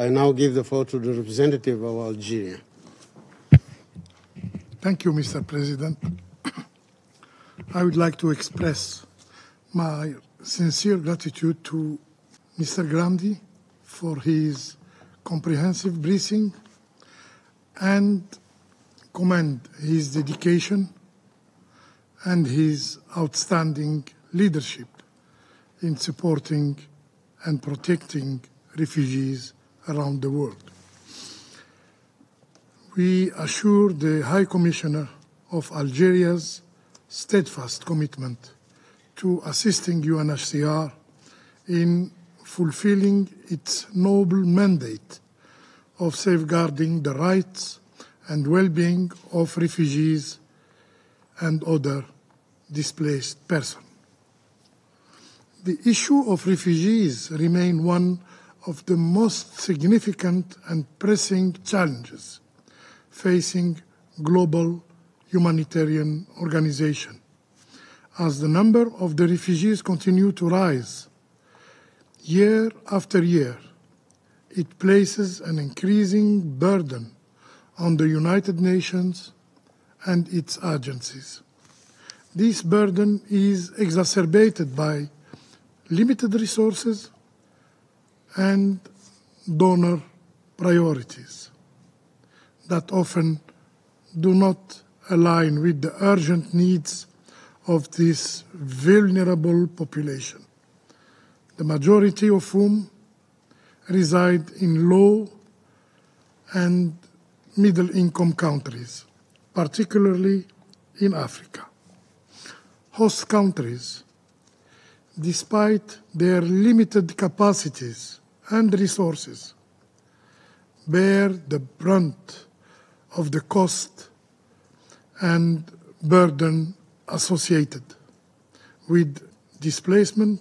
I now give the floor to the representative of Algeria. Thank you, Mr. President. I would like to express my sincere gratitude to Mr. Grandi for his comprehensive briefing and commend his dedication and his outstanding leadership in supporting and protecting refugees around the world. We assure the High Commissioner of Algeria's steadfast commitment to assisting UNHCR in fulfilling its noble mandate of safeguarding the rights and well-being of refugees and other displaced persons. The issue of refugees remains one of the most significant and pressing challenges facing global humanitarian organization. As the number of the refugees continue to rise year after year, it places an increasing burden on the United Nations and its agencies. This burden is exacerbated by limited resources and donor priorities that often do not align with the urgent needs of this vulnerable population, the majority of whom reside in low and middle income countries, particularly in Africa. Host countries, despite their limited capacities and resources, bear the brunt of the cost and burden associated with displacement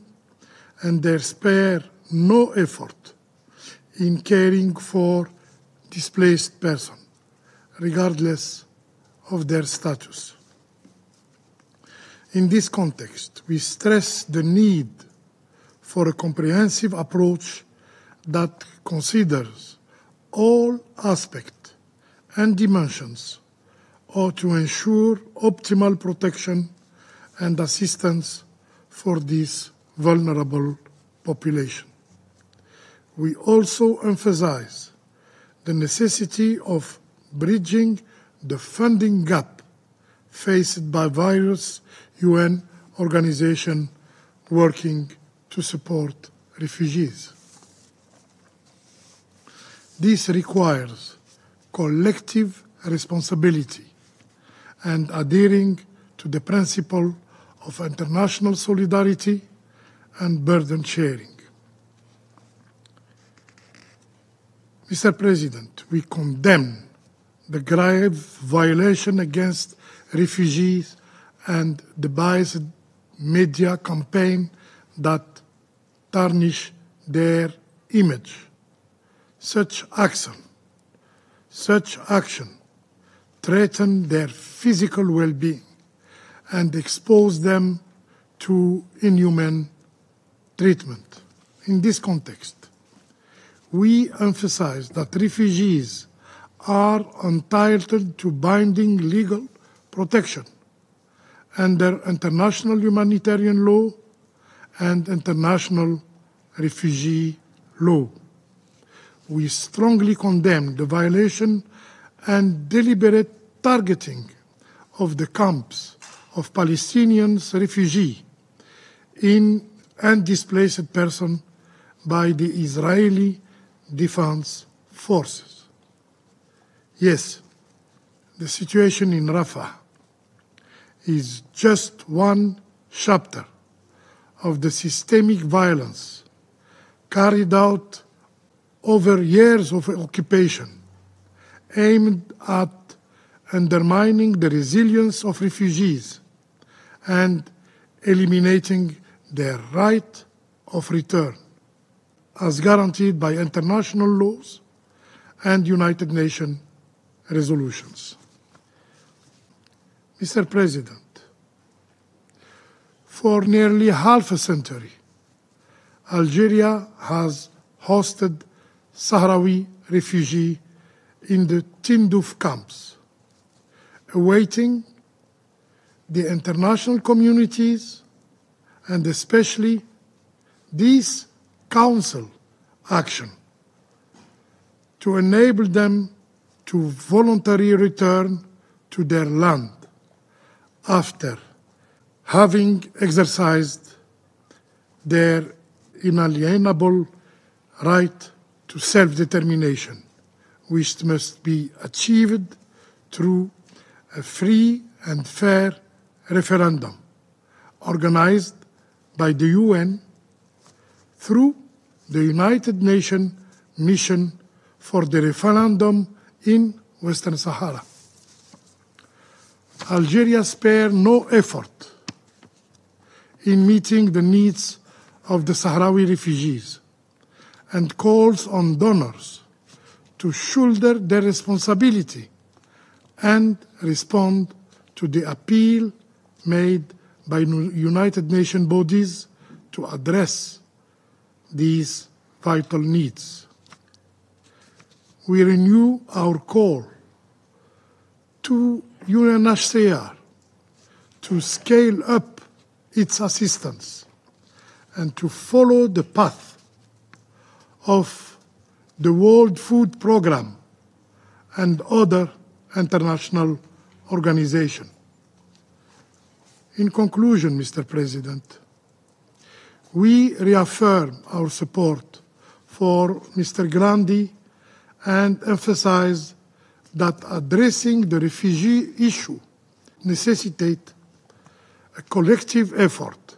and they spare no effort in caring for displaced persons, regardless of their status. In this context, we stress the need for a comprehensive approach that considers all aspects and dimensions or to ensure optimal protection and assistance for this vulnerable population. We also emphasize the necessity of bridging the funding gap faced by various UN organizations working to support refugees. This requires collective responsibility and adhering to the principle of international solidarity and burden sharing. Mr. President, we condemn the grave violation against refugees and the biased media campaign that tarnish their image. Such action, such action threaten their physical well-being and expose them to inhuman treatment. In this context, we emphasize that refugees are entitled to binding legal protection under international humanitarian law and international refugee law. We strongly condemn the violation and deliberate targeting of the camps of Palestinians refugees in and displaced persons by the Israeli Defense Forces. Yes, the situation in Rafah is just one chapter of the systemic violence carried out over years of occupation aimed at undermining the resilience of refugees and eliminating their right of return as guaranteed by international laws and United Nations resolutions. Mr. President, for nearly half a century, Algeria has hosted Sahrawi refugees in the Tindouf camps, awaiting the international communities and especially this Council action to enable them to voluntarily return to their land after having exercised their inalienable right to self determination, which must be achieved through a free and fair referendum organized by the UN through the United Nations Mission for the Referendum in Western Sahara. Algeria spared no effort in meeting the needs of the Sahrawi refugees and calls on donors to shoulder their responsibility and respond to the appeal made by United Nations bodies to address these vital needs. We renew our call to UNHCR to scale up its assistance and to follow the path of the World Food Programme and other international organizations. In conclusion, Mr. President, we reaffirm our support for Mr. Grandi and emphasize that addressing the refugee issue necessitates a collective effort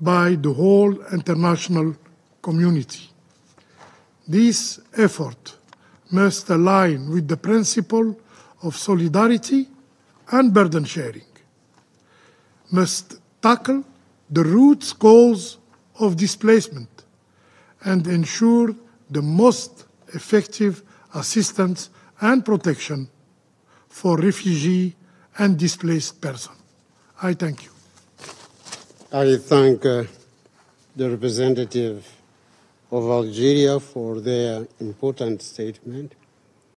by the whole international community. This effort must align with the principle of solidarity and burden sharing, must tackle the root cause of displacement, and ensure the most effective assistance and protection for refugee and displaced persons. I thank you. I thank uh, the representative of Algeria for their important statement.